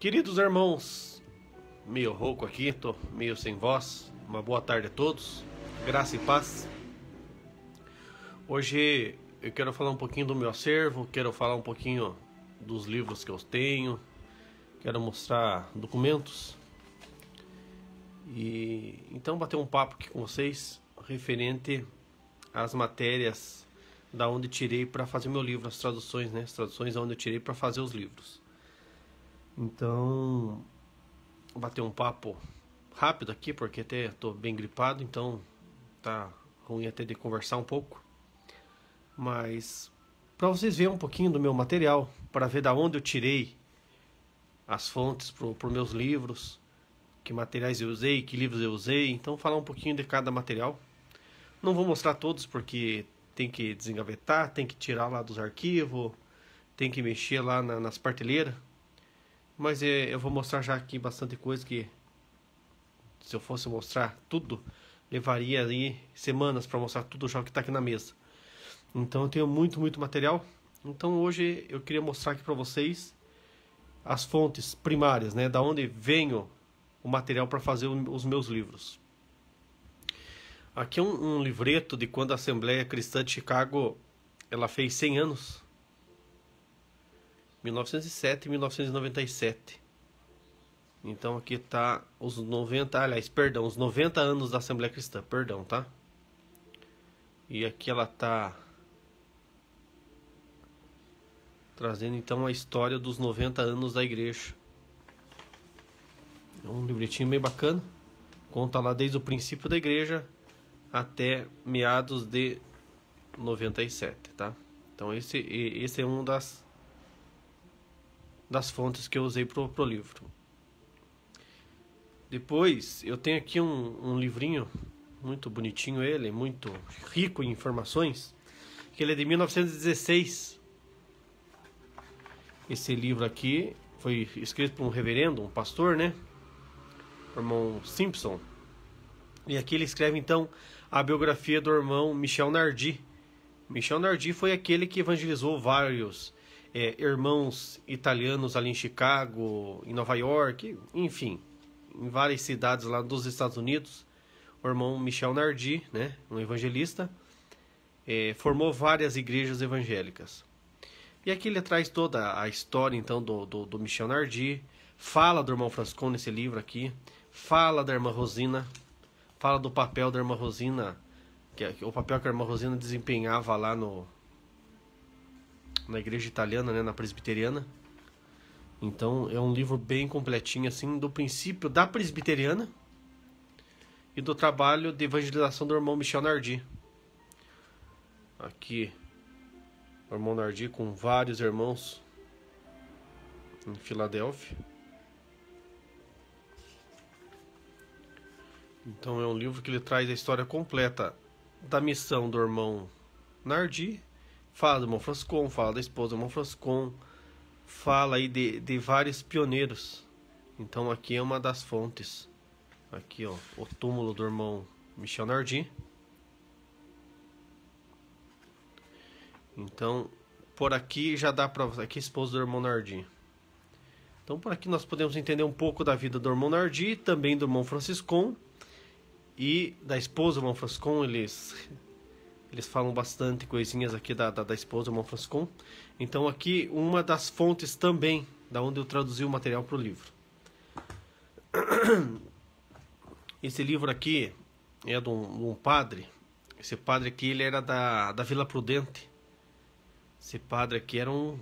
Queridos irmãos, meio rouco aqui, tô meio sem voz. Uma boa tarde a todos, graça e paz. Hoje eu quero falar um pouquinho do meu acervo, quero falar um pouquinho dos livros que eu tenho, quero mostrar documentos. E então bater um papo aqui com vocês referente às matérias da onde tirei para fazer meu livro, as traduções, né? As traduções onde eu tirei para fazer os livros. Então, bater um papo rápido aqui, porque até estou bem gripado, então tá ruim até de conversar um pouco. Mas para vocês verem um pouquinho do meu material, para ver da onde eu tirei as fontes para os meus livros, que materiais eu usei, que livros eu usei, então falar um pouquinho de cada material. Não vou mostrar todos porque tem que desengavetar, tem que tirar lá dos arquivos, tem que mexer lá na, nas partilheiras. Mas é, eu vou mostrar já aqui bastante coisa que se eu fosse mostrar tudo, levaria aí semanas para mostrar tudo já que está aqui na mesa. Então eu tenho muito, muito material. Então hoje eu queria mostrar aqui para vocês as fontes primárias, né, da onde venho o material para fazer os meus livros. Aqui é um, um livreto de quando a Assembleia Cristã de Chicago ela fez 100 anos. 1907 e 1997. Então aqui está os 90, aliás, perdão, os 90 anos da Assembleia Cristã, perdão, tá? E aqui ela está trazendo então a história dos 90 anos da igreja. É um livretinho bem bacana. Conta lá desde o princípio da igreja até meados de 97, tá? Então esse, esse é um das das fontes que eu usei pro, pro livro. Depois eu tenho aqui um, um livrinho muito bonitinho ele, muito rico em informações, que ele é de 1916. Esse livro aqui foi escrito por um reverendo, um pastor, né? O irmão Simpson. E aqui ele escreve então a biografia do irmão Michel Nardi. Michel Nardi foi aquele que evangelizou vários é, irmãos italianos ali em Chicago, em Nova York, enfim, em várias cidades lá dos Estados Unidos. O irmão Michel Nardi, né, um evangelista, é, formou várias igrejas evangélicas. E aqui ele traz toda a história então do, do, do Michel Nardi, fala do irmão Frascon nesse livro aqui, fala da irmã Rosina, fala do papel da irmã Rosina, que, é, o papel que a irmã Rosina desempenhava lá no, na igreja italiana, né, na presbiteriana. Então é um livro bem completinho assim do princípio da presbiteriana e do trabalho de evangelização do irmão Michel Nardi. Aqui o irmão Nardi com vários irmãos em Filadélfia. Então é um livro que ele traz a história completa da missão do irmão Nardi Fala do irmão Frascon, fala da esposa do irmão Frascon, fala aí de, de vários pioneiros. Então aqui é uma das fontes. Aqui ó, o túmulo do irmão Michel Nardi. Então, por aqui já dá para aqui é esposa do irmão Nardi. Então, por aqui nós podemos entender um pouco da vida do irmão Nardi, também do irmão Franciscon e da esposa do irmão Franciscon. Eles eles falam bastante coisinhas aqui da, da, da esposa irmão Franciscon. Então aqui uma das fontes também da onde eu traduzi o material para o livro. Esse livro aqui é de um, de um, padre. Esse padre aqui ele era da, da Vila Prudente. Esse padre aqui era um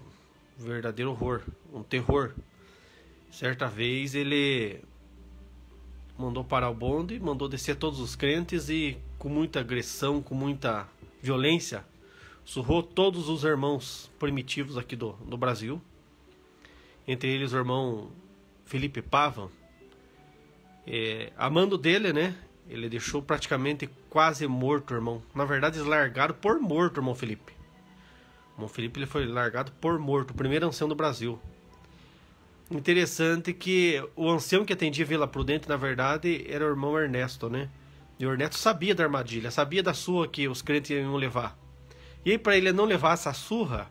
verdadeiro horror, um terror. Certa vez ele mandou parar o bonde, mandou descer todos os crentes e com muita agressão, com muita violência, surrou todos os irmãos primitivos aqui do, do Brasil, entre eles o irmão Felipe Pava. É, amando dele, né? Ele deixou praticamente quase morto o irmão. Na verdade, eles largaram por morto o irmão Felipe. O irmão Felipe ele foi largado por morto, o primeiro ancião do Brasil. Interessante que o ancião que atendia Vila Prudente, na verdade, era o irmão Ernesto, né? E o Ernesto sabia da armadilha, sabia da surra que os crentes iam levar. E aí, para ele não levar essa surra,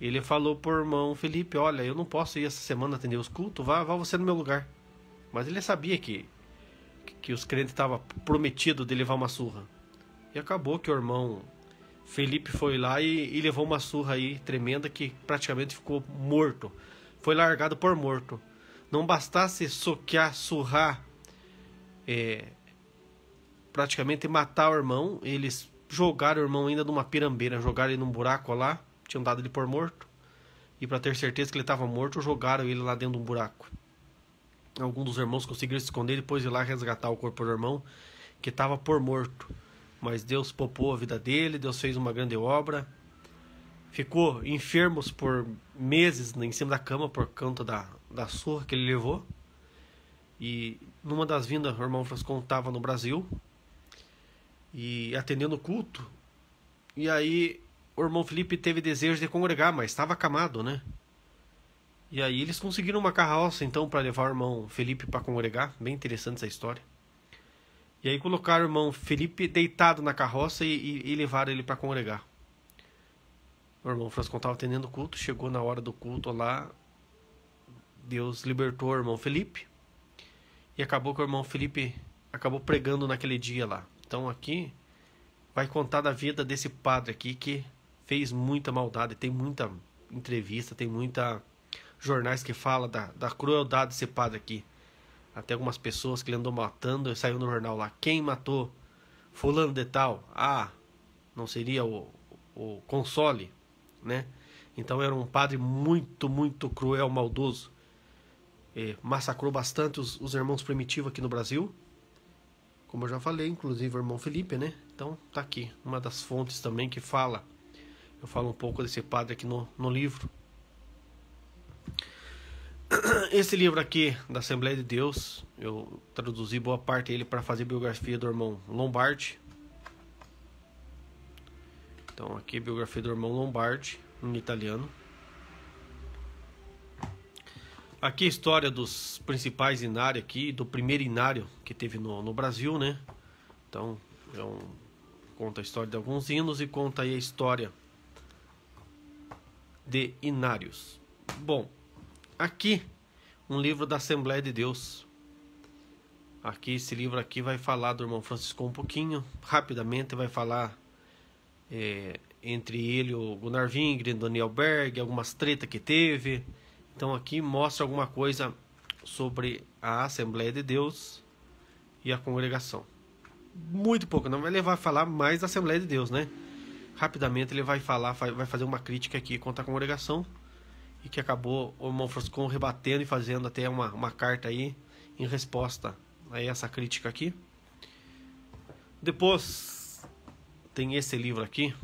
ele falou pro irmão Felipe, olha, eu não posso ir essa semana atender os cultos, vá, vá você no meu lugar. Mas ele sabia que, que os crentes estavam prometidos de levar uma surra. E acabou que o irmão Felipe foi lá e, e, levou uma surra aí tremenda que praticamente ficou morto. Foi largado por morto. Não bastasse soquear, surrar, é, praticamente matar o irmão, eles jogaram o irmão ainda numa pirambeira, jogaram ele num buraco lá, tinham dado ele por morto. E para ter certeza que ele estava morto, jogaram ele lá dentro de um buraco. Alguns dos irmãos conseguiram se esconder e depois ir lá resgatar o corpo do irmão que estava por morto. Mas Deus poupou a vida dele, Deus fez uma grande obra. Ficou enfermos por meses em cima da cama por conta da, da surra que ele levou. E numa das vindas, o irmão Frascon estava no Brasil e atendendo o culto. E aí o irmão Felipe teve desejo de congregar, mas estava acamado, né? E aí eles conseguiram uma carroça então para levar o irmão Felipe para congregar, bem interessante essa história. E aí colocaram o irmão Felipe deitado na carroça e, e, e levaram ele para congregar. O irmão Francisco estava atendendo o culto, chegou na hora do culto lá, Deus libertou o irmão Felipe e acabou que o irmão Felipe acabou pregando naquele dia lá. Então aqui vai contar da vida desse padre aqui que fez muita maldade, tem muita entrevista, tem muita jornais que fala da, da crueldade desse padre aqui. Até algumas pessoas que ele andou matando, saiu no jornal lá. Quem matou fulano de tal? Ah, não seria o, o console, né? Então era um padre muito, muito cruel, maldoso. E massacrou bastante os, os irmãos primitivos aqui no Brasil. Como eu já falei, inclusive o irmão Felipe, né? Então tá aqui, uma das fontes também que fala. Eu falo um pouco desse padre aqui no, no livro. Esse livro aqui, da Assembleia de Deus, eu traduzi boa parte dele para fazer biografia do irmão Lombardi. Então, aqui biografia do irmão Lombardi, em italiano. Aqui a história dos principais inários aqui, do primeiro inário que teve no, no Brasil, né? Então, é um, conta a história de alguns hinos e conta aí a história de inários. Bom, aqui um livro da Assembleia de Deus. Aqui esse livro aqui vai falar do irmão Francisco um pouquinho, rapidamente vai falar é, entre ele o Gunnar Wingren, Daniel Berg, algumas tretas que teve. Então aqui mostra alguma coisa sobre a Assembleia de Deus e a congregação. Muito pouco, não vai levar a falar mais da Assembleia de Deus, né? Rapidamente ele vai falar, vai fazer uma crítica aqui contra a congregação e que acabou o irmão Froscon rebatendo e fazendo até uma, uma carta aí em resposta a essa crítica aqui. Depois tem esse livro aqui,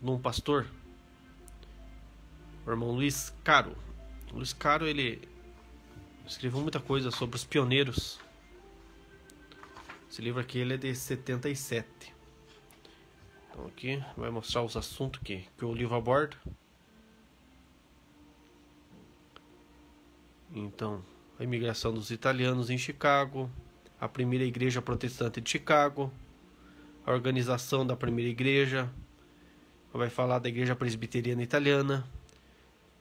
de um pastor, o irmão Luiz Caro. Luiz Caro, ele escreveu muita coisa sobre os pioneiros. Esse livro aqui ele é de 77. Então aqui vai mostrar os assuntos que, que o livro aborda. Então, a imigração dos italianos em Chicago, a primeira igreja protestante de Chicago, a organização da primeira igreja, vai falar da igreja presbiteriana italiana,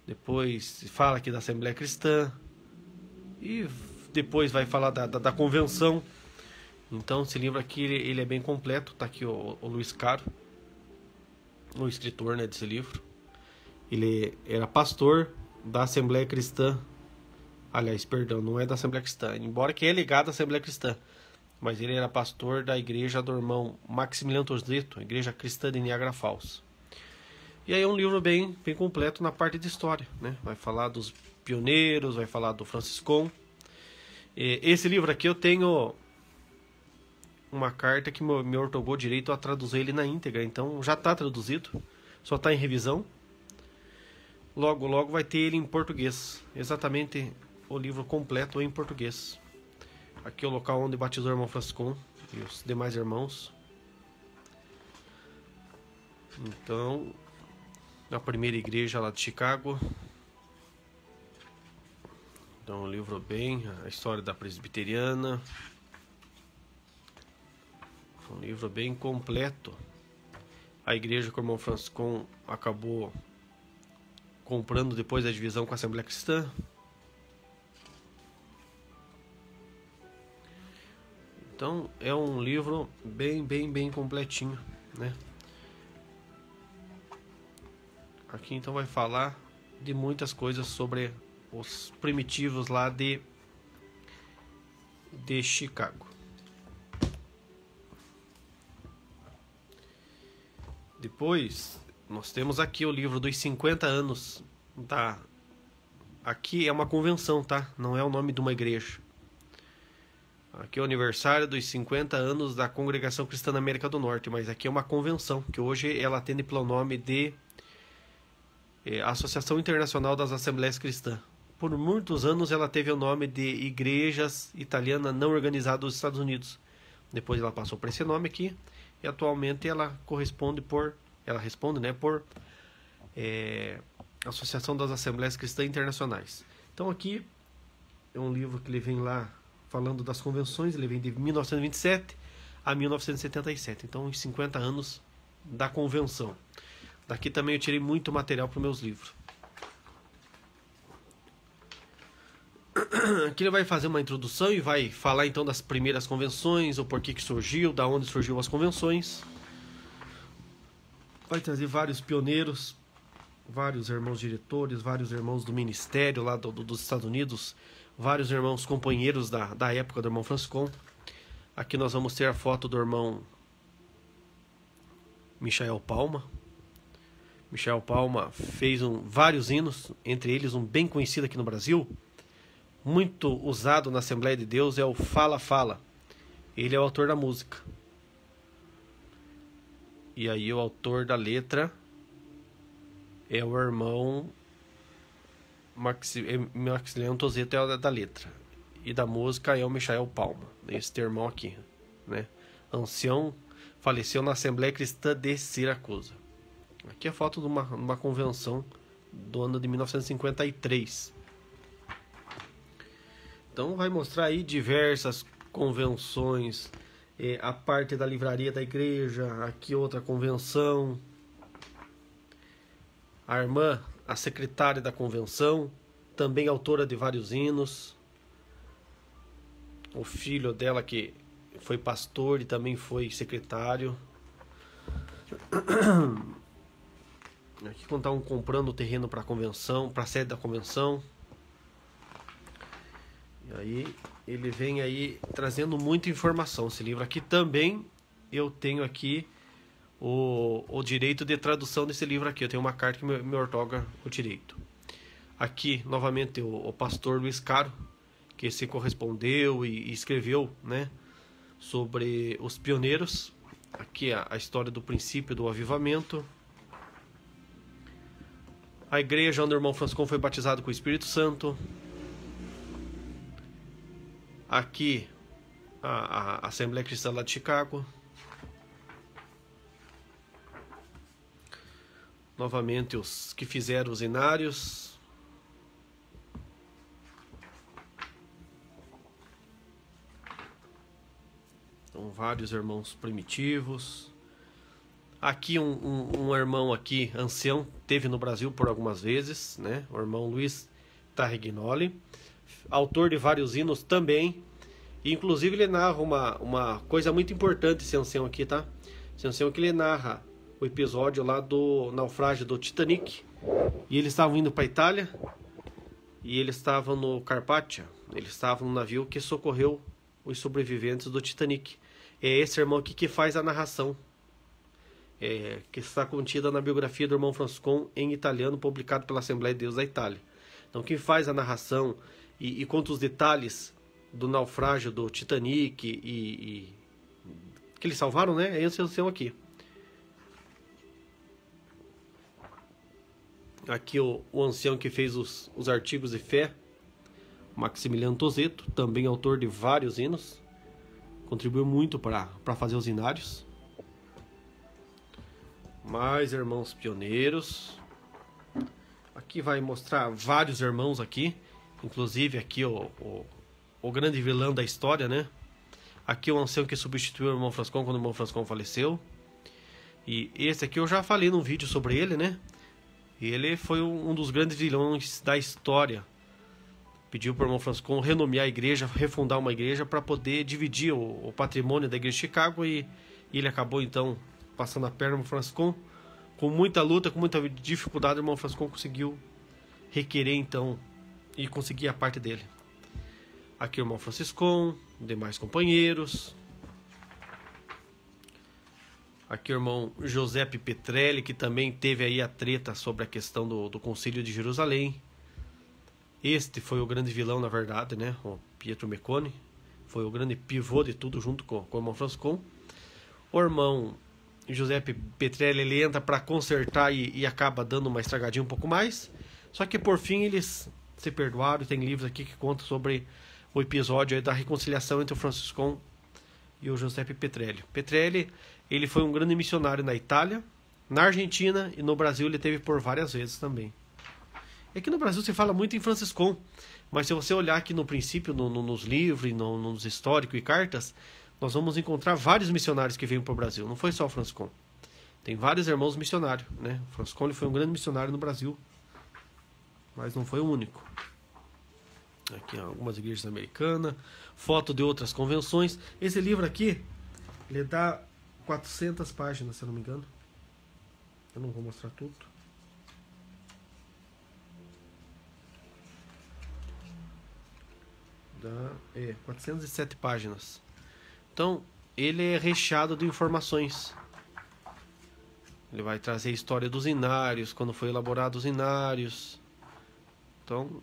depois fala aqui da Assembleia Cristã, e depois vai falar da, da, da convenção. Então, esse livro aqui ele, ele é bem completo. Tá aqui o, o Luiz Caro, o escritor né, desse livro. Ele era pastor da Assembleia Cristã Aliás, perdão, não é da Assembleia Cristã, embora que é ligado à Assembleia Cristã. Mas ele era pastor da igreja do irmão Maximiliano Torzito, Igreja Cristã de Niagara Falls. E aí é um livro bem, bem completo na parte de história, né? Vai falar dos pioneiros, vai falar do Franciscon. Esse livro aqui eu tenho uma carta que me ortogou direito a traduzir ele na íntegra, então já está traduzido, só está em revisão. Logo, logo vai ter ele em português, exatamente o livro completo em português. Aqui é o local onde batizou o irmão Franciscon e os demais irmãos. Então, a primeira igreja lá de Chicago. Então, o livro bem, a história da presbiteriana. Um livro bem completo. A igreja que o irmão Franciscon acabou comprando depois da divisão com a Assembleia Cristã. Então é um livro bem, bem, bem completinho, né? Aqui então vai falar de muitas coisas sobre os primitivos lá de de Chicago. Depois nós temos aqui o livro dos 50 anos da aqui é uma convenção, tá? Não é o nome de uma igreja. Aqui é o aniversário dos 50 anos da Congregação Cristã da América do Norte, mas aqui é uma convenção, que hoje ela atende pelo nome de é, Associação Internacional das Assembleias Cristãs. Por muitos anos ela teve o nome de Igrejas Italiana Não Organizadas dos Estados Unidos. Depois ela passou por esse nome aqui e atualmente ela corresponde por, ela responde, né, por é, Associação das Assembleias Cristãs Internacionais. Então aqui é um livro que ele vem lá falando das convenções, ele vem de 1927 a 1977, então uns 50 anos da convenção. Daqui também eu tirei muito material para os meus livros. Aqui ele vai fazer uma introdução e vai falar então das primeiras convenções, o porquê que surgiu, da onde surgiu as convenções. Vai trazer vários pioneiros, vários irmãos diretores, vários irmãos do ministério lá do, do, dos Estados Unidos, vários irmãos companheiros da, da época do irmão Franciscon. Aqui nós vamos ter a foto do irmão Michael Palma. Michael Palma fez um, vários hinos, entre eles um bem conhecido aqui no Brasil, muito usado na Assembleia de Deus, é o Fala Fala. Ele é o autor da música. E aí o autor da letra é o irmão Maximiliano Tozeto é da letra. E da música é o Michael Palma, esse termão aqui, né? Ancião faleceu na Assembleia Cristã de Siracusa. Aqui é foto de uma, uma convenção do ano de 1953. Então vai mostrar aí diversas convenções, é, a parte da livraria da igreja, aqui outra convenção. A irmã a secretária da convenção, também autora de vários hinos. O filho dela que foi pastor e também foi secretário. Aqui quando estavam comprando o terreno para a convenção, para a sede da convenção. E aí ele vem aí trazendo muita informação. Esse livro aqui também eu tenho aqui o, o direito de tradução desse livro aqui. Eu tenho uma carta que me, me ortoga o direito. Aqui, novamente, o, o pastor Luiz Caro, que se correspondeu e, e escreveu né, sobre os pioneiros. Aqui a, a história do princípio do avivamento. A igreja onde o irmão Francisco foi batizado com o Espírito Santo. Aqui a, a Assembleia Cristã lá de Chicago. novamente os que fizeram os inários. Então, vários irmãos primitivos. Aqui um, um, um, irmão aqui, ancião, teve no Brasil por algumas vezes, né? O irmão Luiz Tarregnoli, autor de vários hinos também. inclusive ele narra uma, uma coisa muito importante, esse ancião aqui, tá? Esse ancião que ele narra o episódio lá do naufrágio do Titanic. E eles estavam indo para Itália e eles estavam no Carpathia. Eles estavam no navio que socorreu os sobreviventes do Titanic. É esse irmão aqui que faz a narração, é, que está contida na biografia do irmão Franciscon em italiano, publicado pela Assembleia de Deus da Itália. Então, quem faz a narração e, e conta os detalhes do naufrágio do Titanic e, e que eles salvaram, né? É esse ancião aqui. Aqui o, o ancião que fez os, os artigos de fé, Maximiliano Tozeto, também autor de vários hinos, contribuiu muito para fazer os inários. Mais irmãos pioneiros. Aqui vai mostrar vários irmãos aqui, inclusive aqui o, o, o grande vilão da história, né? Aqui o ancião que substituiu o irmão Frascon quando o irmão Frascon faleceu. E esse aqui eu já falei num vídeo sobre ele, né? Ele foi um dos grandes vilões da história. Pediu para o irmão Francisco renomear a igreja, refundar uma igreja para poder dividir o, o, patrimônio da igreja de Chicago e, e, ele acabou então passando a perna no Francisco. Com muita luta, com muita dificuldade, o irmão Francisco conseguiu requerer então e conseguir a parte dele. Aqui o irmão Franciscon, demais companheiros. Aqui o irmão Giuseppe Petrelli, que também teve aí a treta sobre a questão do, do de Jerusalém. Este foi o grande vilão, na verdade, né? O Pietro Meccone. Foi o grande pivô de tudo junto com, com o irmão Franciscon. O irmão Giuseppe Petrelli, ele entra para consertar e, e acaba dando uma estragadinha um pouco mais. Só que por fim eles se perdoaram. Tem livros aqui que contam sobre o episódio da reconciliação entre o Franciscon e o Giuseppe Petrelli. Petrelli ele foi um grande missionário na Itália, na Argentina e no Brasil ele teve por várias vezes também. É que no Brasil se fala muito em Franciscon, mas se você olhar aqui no princípio, no, no, nos livros, no, nos históricos e cartas, nós vamos encontrar vários missionários que veio para o Brasil. Não foi só o Franciscon. Tem vários irmãos missionários. Né? O Franciscon foi um grande missionário no Brasil, mas não foi o único. Aqui algumas igrejas americanas, foto de outras convenções. Esse livro aqui, ele dá 400 páginas, se eu não me engano. Eu não vou mostrar tudo. Dá, é, 407 páginas. Então, ele é recheado de informações. Ele vai trazer a história dos inários, quando foi elaborado os inários. Então,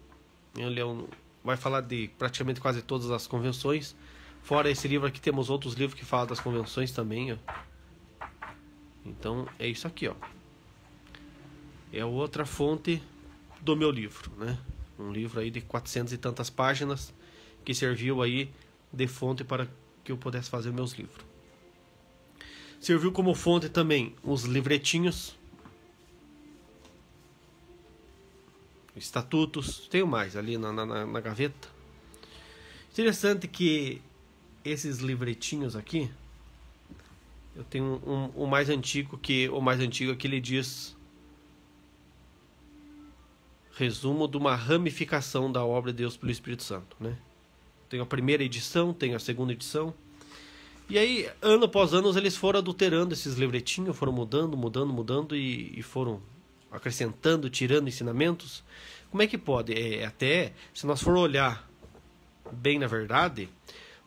ele é um, vai falar de praticamente quase todas as convenções. Fora esse livro aqui, temos outros livros que falam das convenções também. Ó. Então, é isso aqui. ó. É outra fonte do meu livro. Né? Um livro aí de 400 e tantas páginas que serviu aí de fonte para que eu pudesse fazer meus livros. Serviu como fonte também os livretinhos estatutos, tenho mais ali na, na, na gaveta. Interessante que esses livretinhos aqui, eu tenho um, um, mais antigo que o mais antigo que ele diz resumo de uma ramificação da obra de Deus pelo Espírito Santo, né? Tenho a primeira edição, tenho a segunda edição. E aí, ano após ano, eles foram adulterando esses livretinhos, foram mudando, mudando, mudando e, e foram acrescentando, tirando ensinamentos. Como é que pode? É, até se nós for olhar bem na verdade,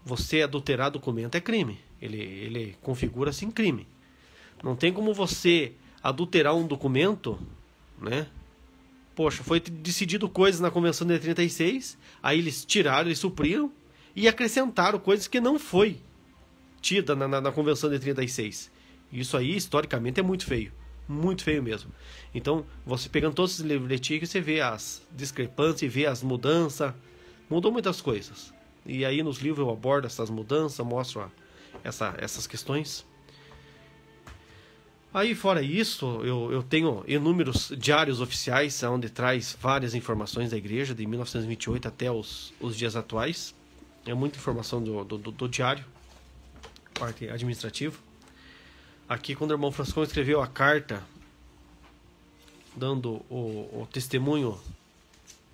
você adulterar documento é crime. Ele, ele configura assim crime. Não tem como você adulterar um documento, né? Poxa, foi decidido coisas na Convenção de 36, aí eles tiraram, eles supriram e acrescentaram coisas que não foi tida na, na, na Convenção de 36. Isso aí, historicamente, é muito feio muito feio mesmo. Então, você pegando todos esses livretinhos, você vê as discrepâncias, vê as mudanças, mudou muitas coisas. E aí nos livros eu abordo essas mudanças, mostro essa, essas questões. Aí fora isso, eu, eu tenho inúmeros diários oficiais, onde traz várias informações da igreja, de 1928 até os, os dias atuais. É muita informação do, do, do, diário, parte administrativa. Aqui, quando o irmão Francisco escreveu a carta, dando o, o testemunho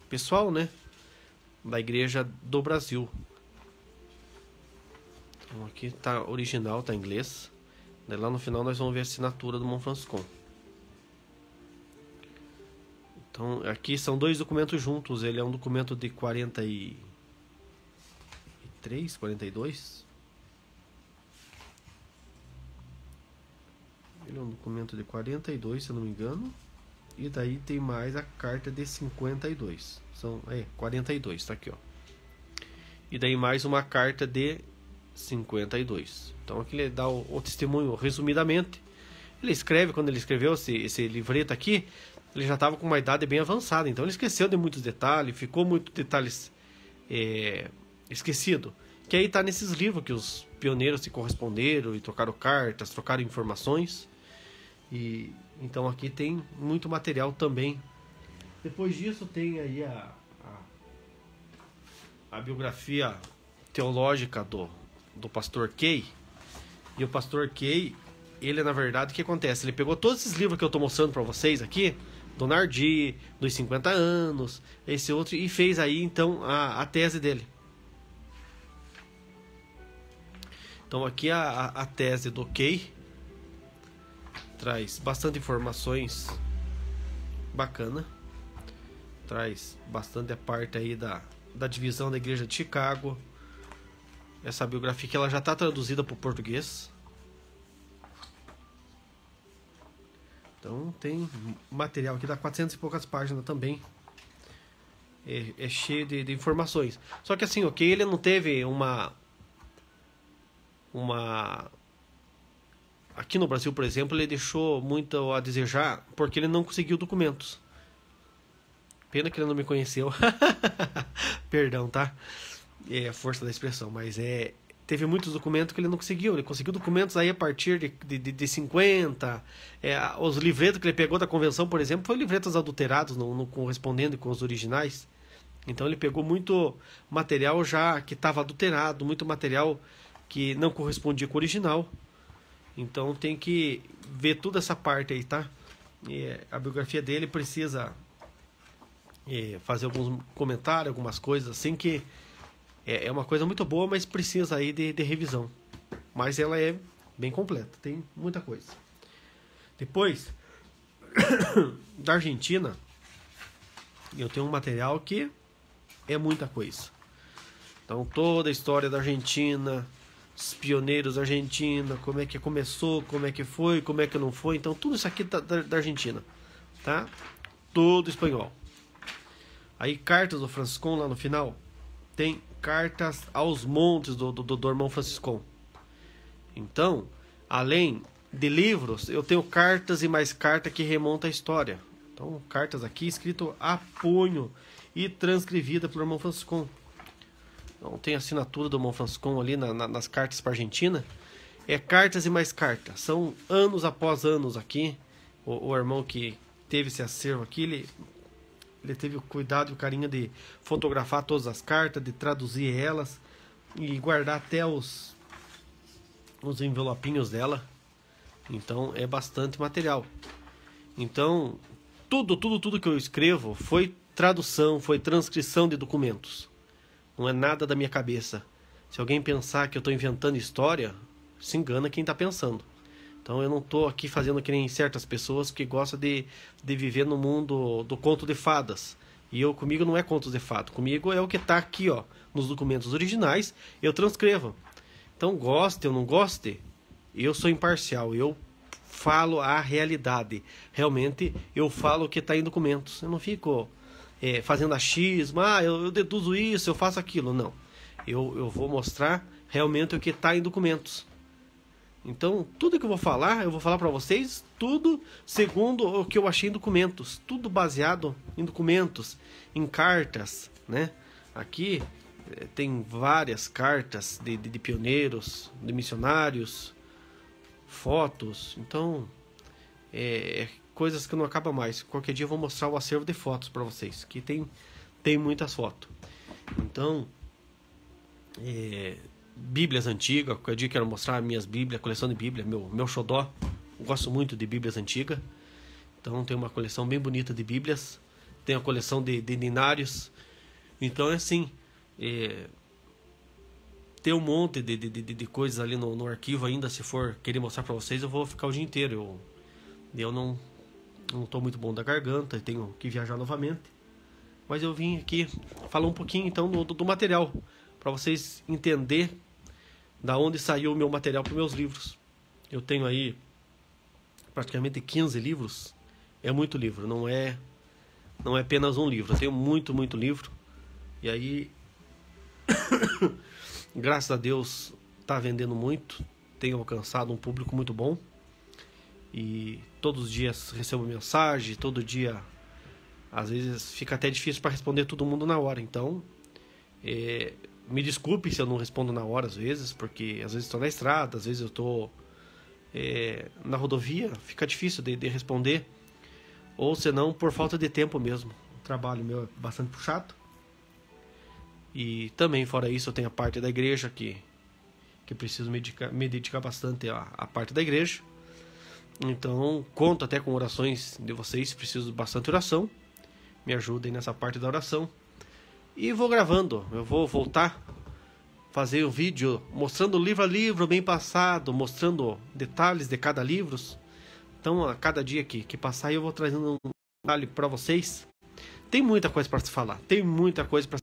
pessoal, né? Da igreja do Brasil. Então, aqui tá original, tá em inglês. Daí lá no final nós vamos ver a assinatura do Francisco. Então, aqui são dois documentos juntos. Ele é um documento de 43, 42. Ele é um documento de 42, se eu não me engano. E daí tem mais a carta de 52. São, é, 42, tá aqui, ó. E daí mais uma carta de 52. Então aqui ele dá o, o testemunho resumidamente. Ele escreve, quando ele escreveu esse, esse livreto aqui, ele já estava com uma idade bem avançada. Então ele esqueceu de muitos detalhes, ficou muitos detalhes é, esquecido. Que aí está nesses livros que os pioneiros se corresponderam e trocaram cartas, trocaram informações. E então aqui tem muito material também. Depois disso tem aí a, a, a biografia teológica do, do pastor Kay. E o pastor Kay, ele na verdade, o que acontece? Ele pegou todos esses livros que eu estou mostrando para vocês aqui, do Nardi, dos 50 anos, esse outro, e fez aí então a, a tese dele. Então aqui a, a tese do Key traz bastante informações bacana, traz bastante a parte aí da, da divisão da igreja de Chicago, essa biografia que ela já está traduzida para o português. Então tem material aqui, dá 400 e poucas páginas também. É, é cheio de, de, informações. Só que assim, ok, ele não teve uma uma aqui no Brasil, por exemplo, ele deixou muito a desejar porque ele não conseguiu documentos. Pena que ele não me conheceu. Perdão, tá? É força da expressão, mas é teve muitos documentos que ele não conseguiu. Ele conseguiu documentos aí a partir de, de, de 50. É, os livretos que ele pegou da convenção, por exemplo, foram livretos adulterados, não, não correspondendo com os originais. Então ele pegou muito material já que estava adulterado, muito material que não correspondia com o original. Então tem que ver toda essa parte aí, tá? E a biografia dele precisa é, fazer alguns comentários, algumas coisas assim que é, é uma coisa muito boa, mas precisa aí de, de revisão. Mas ela é bem completa, tem muita coisa. Depois da Argentina, eu tenho um material que é muita coisa. Então toda a história da Argentina, os pioneiros da Argentina, como é que começou, como é que foi, como é que não foi. Então, tudo isso aqui da, da, da Argentina, tá? Todo espanhol. Aí, cartas do Franciscon lá no final, tem cartas aos montes do, do, do irmão Franciscon. Então, além de livros, eu tenho cartas e mais carta que remonta a história. Então, cartas aqui escrito a punho e transcrevida pelo irmão Franciscon. Então tem assinatura do Monfrancon ali na, na, nas cartas para Argentina. É cartas e mais cartas. São anos após anos aqui. O, o irmão que teve esse acervo aqui, ele, ele teve o cuidado e o carinho de fotografar todas as cartas, de traduzir elas e guardar até os, os envelopinhos dela. Então é bastante material. Então, tudo, tudo, tudo que eu escrevo foi tradução, foi transcrição de documentos. Não é nada da minha cabeça. Se alguém pensar que eu estou inventando história, se engana quem está pensando. Então eu não estou aqui fazendo que nem certas pessoas que gostam de, de viver no mundo do conto de fadas. E eu comigo não é contos de fato. Comigo é o que está aqui, ó, nos documentos originais, eu transcrevo. Então goste ou não goste, eu sou imparcial. Eu falo a realidade. Realmente eu falo o que está em documentos. Eu não fico é, fazendo achismo, ah, eu, eu, deduzo isso, eu faço aquilo. Não. Eu, eu vou mostrar realmente o que está em documentos. Então, tudo que eu vou falar, eu vou falar para vocês, tudo segundo o que eu achei em documentos. Tudo baseado em documentos, em cartas, né? Aqui é, tem várias cartas de, de, de pioneiros, de missionários, fotos. Então, é, é coisas que não acabam mais. Qualquer dia eu vou mostrar o acervo de fotos para vocês, que tem, tem muitas fotos. Então, é, Bíblias antigas, qualquer dia quero mostrar minhas Bíblias, coleção de Bíblia, meu, meu xodó. Eu gosto muito de Bíblias antigas. Então tem uma coleção bem bonita de Bíblias. Tem a coleção de, de. Então é assim. É, tem um monte de, de, de, de coisas ali no, no, arquivo ainda. Se for querer mostrar para vocês, eu vou ficar o dia inteiro. Eu, eu não, não estou muito bom da garganta, tenho que viajar novamente. Mas eu vim aqui falar um pouquinho então do, do material, para vocês entender da onde saiu o meu material para meus livros. Eu tenho aí praticamente 15 livros. É muito livro, não é não é apenas um livro. Eu tenho muito, muito livro. E aí graças a Deus está vendendo muito, tenho alcançado um público muito bom. E todos os dias recebo mensagem, todo dia às vezes fica até difícil para responder todo mundo na hora. Então, é, me desculpe se eu não respondo na hora às vezes, porque às vezes estou na estrada, às vezes eu estou é, na rodovia, fica difícil de, de responder. Ou senão por falta de tempo mesmo. O trabalho meu é bastante puxado. E também, fora isso, eu tenho a parte da igreja que, que preciso me dedicar, me dedicar bastante à, à parte da igreja. Então, conto até com orações de vocês, preciso bastante oração. Me ajudem nessa parte da oração. E vou gravando, eu vou voltar fazer um vídeo mostrando livro a livro bem passado, mostrando detalhes de cada livro. Então, a cada dia que, que passar, eu vou trazendo um detalhe para vocês. Tem muita coisa para se falar, tem muita coisa para